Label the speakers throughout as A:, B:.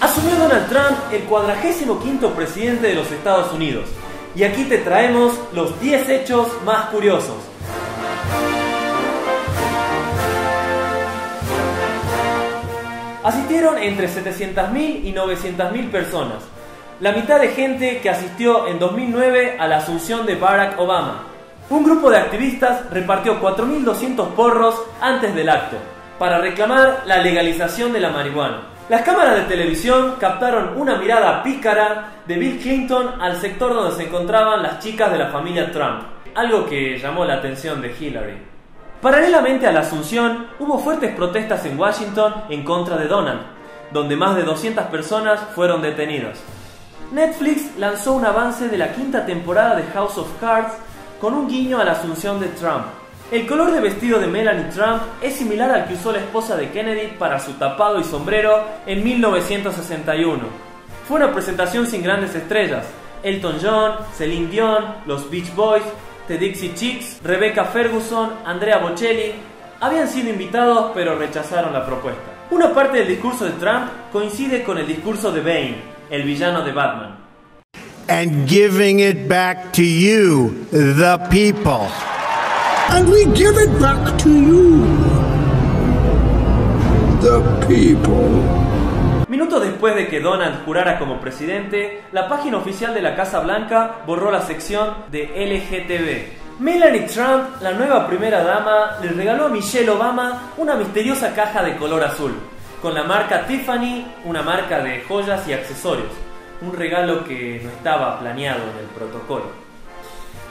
A: Asumió Donald Trump el 45 presidente de los Estados Unidos. Y aquí te traemos los 10 hechos más curiosos. Asistieron entre 700.000 y 900.000 personas, la mitad de gente que asistió en 2009 a la asunción de Barack Obama. Un grupo de activistas repartió 4.200 porros antes del acto, para reclamar la legalización de la marihuana. Las cámaras de televisión captaron una mirada pícara de Bill Clinton al sector donde se encontraban las chicas de la familia Trump, algo que llamó la atención de Hillary. Paralelamente a la asunción, hubo fuertes protestas en Washington en contra de Donald, donde más de 200 personas fueron detenidas. Netflix lanzó un avance de la quinta temporada de House of Cards con un guiño a la asunción de Trump. El color de vestido de Melanie Trump es similar al que usó la esposa de Kennedy para su tapado y sombrero en 1961. Fue una presentación sin grandes estrellas. Elton John, Celine Dion, los Beach Boys The Dixie Chicks, Rebecca Ferguson, Andrea Bocelli, habían sido invitados pero rechazaron la propuesta. Una parte del discurso de Trump coincide con el discurso de Bane, el villano de Batman.
B: And giving it back to you, the people.
C: And we give it back to you, the people.
A: Minutos después de que Donald jurara como presidente, la página oficial de la Casa Blanca borró la sección de LGTB. Melanie Trump, la nueva primera dama, le regaló a Michelle Obama una misteriosa caja de color azul, con la marca Tiffany, una marca de joyas y accesorios. Un regalo que no estaba planeado en el protocolo.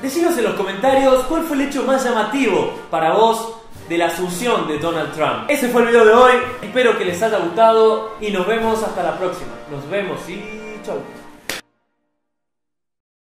A: Decinos en los comentarios cuál fue el hecho más llamativo para vos de la asunción de Donald Trump. Ese fue el video de hoy, espero que les haya gustado y nos vemos hasta la próxima. Nos vemos y chau.